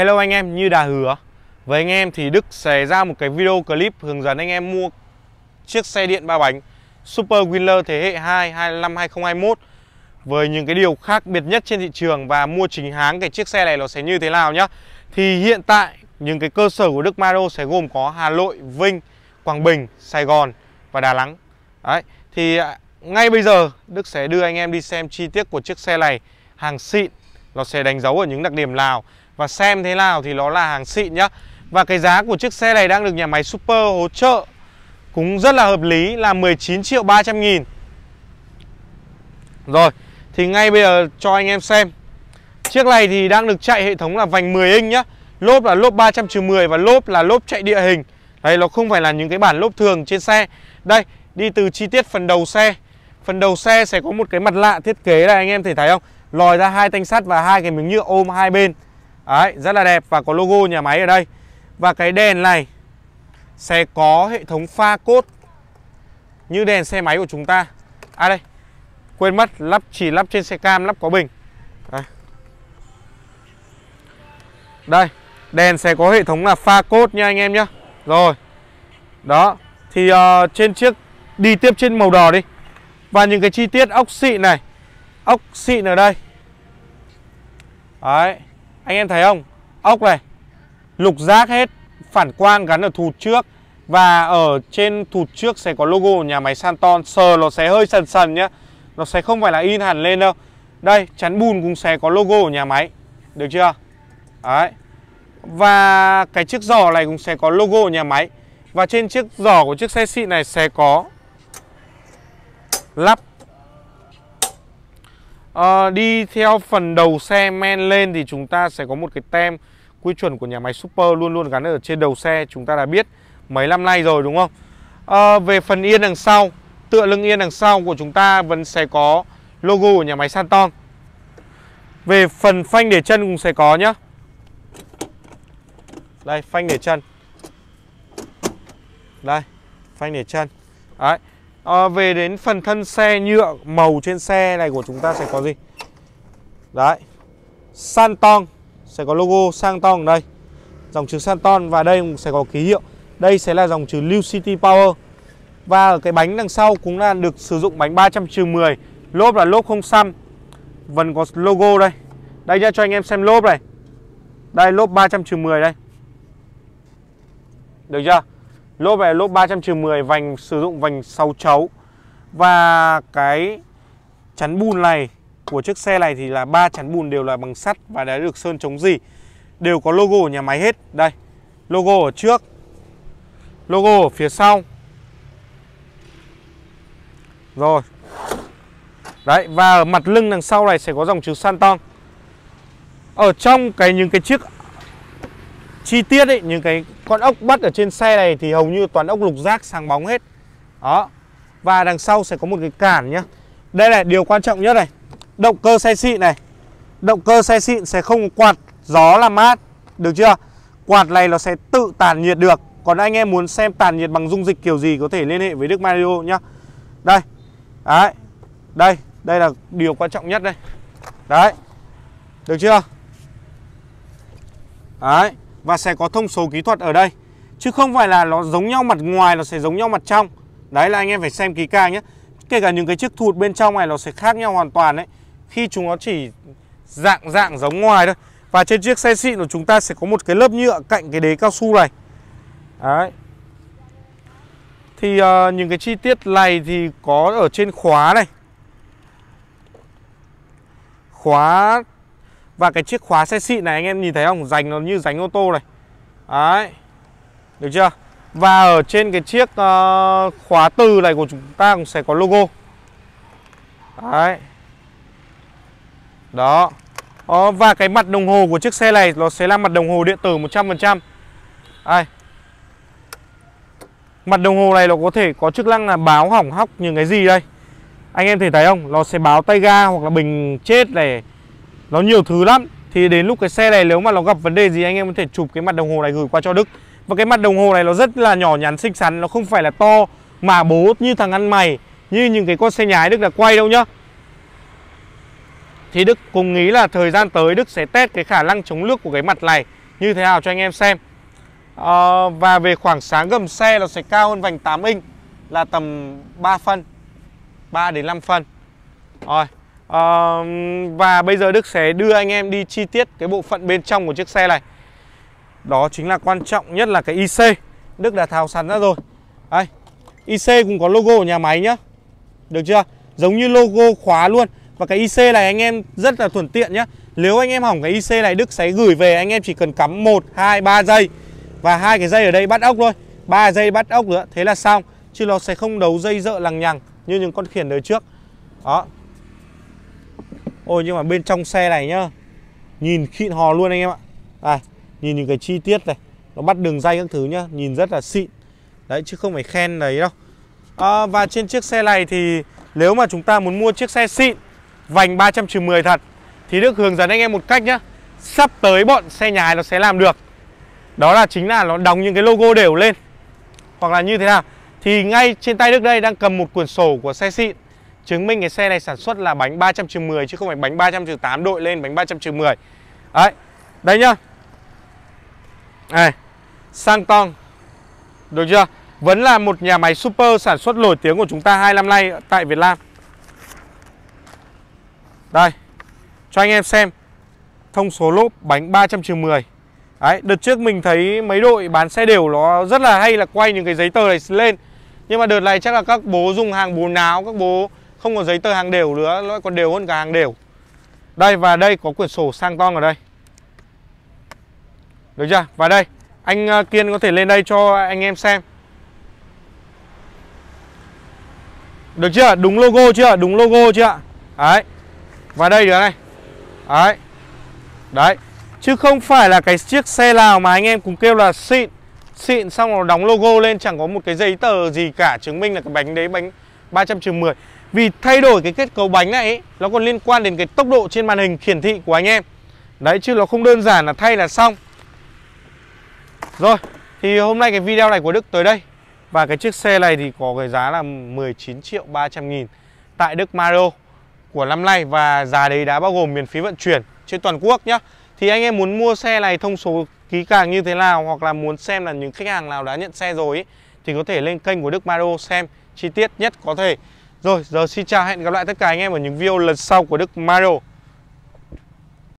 Hello anh em, như đã hứa Với anh em thì Đức sẽ ra một cái video clip hướng dẫn anh em mua chiếc xe điện ba bánh Super Winner thế hệ 2 25 2021 với những cái điều khác biệt nhất trên thị trường và mua chính hãng cái chiếc xe này nó sẽ như thế nào nhá. Thì hiện tại những cái cơ sở của Đức Maro sẽ gồm có Hà Nội, Vinh, Quảng Bình, Sài Gòn và Đà Nẵng. Đấy, thì à, ngay bây giờ Đức sẽ đưa anh em đi xem chi tiết của chiếc xe này hàng xịn nó sẽ đánh dấu ở những đặc điểm nào và xem thế nào thì nó là hàng xịn nhá. Và cái giá của chiếc xe này đang được nhà máy Super hỗ trợ cũng rất là hợp lý là 19 triệu 300 nghìn. Rồi, thì ngay bây giờ cho anh em xem. Chiếc này thì đang được chạy hệ thống là vành 10 inch nhá. Lốp là lốp 310 và lốp là lốp chạy địa hình. Đây nó không phải là những cái bản lốp thường trên xe. Đây, đi từ chi tiết phần đầu xe. Phần đầu xe sẽ có một cái mặt lạ thiết kế này anh em thể thấy không? Lòi ra hai thanh sắt và hai cái miếng nhựa ôm hai bên. Đấy, rất là đẹp và có logo nhà máy ở đây. Và cái đèn này sẽ có hệ thống pha cốt như đèn xe máy của chúng ta. À đây, quên mất lắp chỉ lắp trên xe cam lắp có bình. Đây. Đây, đèn sẽ có hệ thống là pha cốt nha anh em nhá. Rồi. Đó, thì uh, trên chiếc đi tiếp trên màu đỏ đi. Và những cái chi tiết ốc xịn này. Ốc xịn ở đây. Đấy, anh em thấy không? Ốc này. Lục giác hết, phản quang gắn ở thụt trước. Và ở trên thụt trước sẽ có logo của nhà máy Santon. Sờ nó sẽ hơi sần sần nhá. Nó sẽ không phải là in hẳn lên đâu. Đây chắn bùn cũng sẽ có logo của nhà máy. Được chưa? Đấy. Và cái chiếc giỏ này cũng sẽ có logo của nhà máy. Và trên chiếc giỏ của chiếc xe xịn này sẽ có Lắp à, Đi theo phần đầu xe men lên thì chúng ta sẽ có một cái tem quy chuẩn của nhà máy Super luôn luôn gắn ở trên đầu xe Chúng ta đã biết mấy năm nay rồi đúng không? À, Về phần yên đằng sau Tựa lưng yên đằng sau của chúng ta vẫn sẽ có logo của nhà máy Santon. Về phần phanh để chân cũng sẽ có nhá. Đây phanh để chân. Đây phanh để chân. Đấy à, Về đến phần thân xe nhựa màu trên xe này của chúng ta sẽ có gì? Đấy. Santon Sẽ có logo Santon đây. Dòng chữ Santon và đây cũng sẽ có ký hiệu. Đây sẽ là dòng chữ Lưu City Power. Và ở cái bánh đằng sau cũng là được sử dụng bánh 300 10 Lốp là lốp không xăm. Vẫn có logo đây. Đây nhá cho anh em xem lốp này. Đây lốp 300 10 đây. Được chưa? Lốp này lốp 300 10 Vành, sử dụng vành 6 chấu Và cái chắn bùn này của chiếc xe này thì là ba chắn bùn đều là bằng sắt và đã được sơn chống gì. Đều có logo của nhà máy hết. Đây, logo ở trước, logo ở phía sau. Rồi. Đấy, và ở mặt lưng đằng sau này sẽ có dòng chữ Santon. Ở trong cái, những cái chiếc chi tiết ấy những cái con ốc bắt ở trên xe này thì hầu như toàn ốc lục giác sáng bóng hết đó và đằng sau sẽ có một cái cản nhá đây là điều quan trọng nhất này động cơ xe xịn này động cơ xe xịn sẽ không quạt gió làm mát được chưa quạt này nó sẽ tự tản nhiệt được còn anh em muốn xem tản nhiệt bằng dung dịch kiểu gì có thể liên hệ với Đức Mario nhá. Đây. Đấy. Đây, đây là điều quan trọng nhất đây. Đấy. Được chưa? Đấy, và sẽ có thông số kỹ thuật ở đây. Chứ không phải là nó giống nhau mặt ngoài nó sẽ giống nhau mặt trong. Đấy là anh em phải xem kỹ càng nhé. Kể cả những cái chiếc thụt bên trong này nó sẽ khác nhau hoàn toàn đấy. Khi chúng nó chỉ dạng dạng giống ngoài thôi. Và trên chiếc xe xịn của chúng ta sẽ có một cái lớp nhựa cạnh cái đế cao su này. Đấy Thì uh, những cái chi tiết này thì có ở trên khóa này Khóa và cái chiếc khóa xe xịn này anh em nhìn thấy không? Dành nó như dành ô tô này. Đấy. Được chưa? Và ở trên cái chiếc uh, khóa từ này của chúng ta cũng sẽ có logo. Đấy. Đó. Đó, Và cái mặt đồng hồ của chiếc xe này Nó sẽ là mặt đồng hồ điện tử 100% Đây. Mặt đồng hồ này nó có thể có chức năng là báo hỏng hóc những cái gì đây? Anh em thể thấy không? Nó sẽ báo tay ga hoặc là bình chết này nó nhiều thứ lắm. Thì đến lúc cái xe này nếu mà nó gặp vấn đề gì Anh em có thể chụp cái mặt đồng hồ này gửi qua cho Đức. Và cái mặt đồng hồ này nó rất là nhỏ nhắn xinh xắn Nó không phải là to mà bố như thằng ăn mày Như những cái con xe nhái Đức đã quay đâu nhá. Thì Đức cùng nghĩ là thời gian tới Đức sẽ test cái khả năng chống nước của cái mặt này như thế nào cho anh em xem. À, Và về khoảng sáng gầm xe nó sẽ cao hơn vành 8 inch Là tầm 3 phân 3 đến 5 phân. Rồi à, Và bây giờ Đức sẽ đưa anh em đi chi tiết cái bộ phận bên trong của chiếc xe này. Đó chính là quan trọng nhất là cái IC Đức đã tháo sẵn ra rồi. Đây IC cũng có logo của nhà máy nhá. Được chưa? Giống như logo khóa luôn. Và cái IC này anh em rất là thuận tiện nhá. Nếu anh em hỏng cái IC này Đức sẽ gửi về Anh em chỉ cần cắm 1, 2, 3 giây. Và hai cái dây ở đây bắt ốc thôi. 3 giây bắt ốc nữa. Thế là xong. Chứ nó sẽ không đấu dây dợ lằng nhằng Như những con khiển đời trước. Đó. Ôi nhưng mà bên trong xe này nhá Nhìn khịn hò luôn anh em ạ. Đây Nhìn những cái chi tiết này Nó bắt đường dây các thứ nhá Nhìn rất là xịn. Đấy chứ không phải khen đấy đâu. À, Và trên chiếc xe này thì Nếu mà chúng ta muốn mua chiếc xe xịn Vành 310 thật Thì Đức hướng dẫn anh em một cách nhá Sắp tới bọn xe nhà nó sẽ làm được. Đó là chính là nó đóng những cái logo đều lên. Hoặc là như thế nào Thì ngay trên tay Đức đây đang cầm một quyển sổ của xe xịn. Chứng minh cái xe này sản xuất là bánh 300 10 Chứ không phải bánh 300 8 đội lên bánh 300 10 Đấy Đây nhá. Này Sang tong. Được chưa? Vẫn là một nhà máy super sản xuất nổi tiếng của chúng ta hai năm nay tại Việt Nam. Đây Cho anh em xem Thông số lốp bánh 300 trừ 10 Đấy, đợt trước mình thấy mấy đội bán xe đều nó rất là hay là quay những cái giấy tờ này lên. Nhưng mà đợt này chắc là các bố dùng hàng bố náo Các bố không có giấy tờ hàng đều nữa, Nó còn đều hơn cả hàng đều Đây, và đây có quyển sổ sang tong ở đây Được chưa? Và đây, Anh ờ, Kiên có thể lên đây cho anh em xem Được chưa? Đúng logo chưa? Đúng logo chưa? Đấy Và đây nữa này Đấy Đấy Chứ không phải là cái chiếc xe nào mà anh em cũng kêu là xịn Xịn xong rồi đóng logo lên, Chẳng có một cái giấy tờ gì cả Chứng minh là cái bánh đấy bánh 300 trường 10 vì thay đổi cái kết cấu bánh này ấy, Nó còn liên quan đến cái tốc độ trên màn hình hiển thị của anh em Đấy chứ nó không đơn giản là thay là xong Rồi Thì hôm nay cái video này của Đức tới đây và cái chiếc xe này thì có cái giá là 19 triệu 300 nghìn tại Đức Mario của năm nay và giá đấy đã bao gồm miễn phí vận chuyển trên toàn quốc nhá. Thì anh em muốn mua xe này thông số ký càng như thế nào hoặc là muốn xem là những khách hàng nào đã nhận xe rồi ấy, thì có thể lên kênh của Đức Mario xem chi tiết nhất có thể. Rồi, giờ xin chào hẹn gặp lại tất cả anh em ở những video lần sau của Đức Mario.